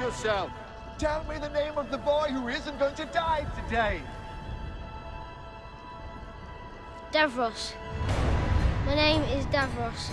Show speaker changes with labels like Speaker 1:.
Speaker 1: yourself.
Speaker 2: Tell me the name of the boy who isn't going to die today.
Speaker 3: Davros. My name is Davros.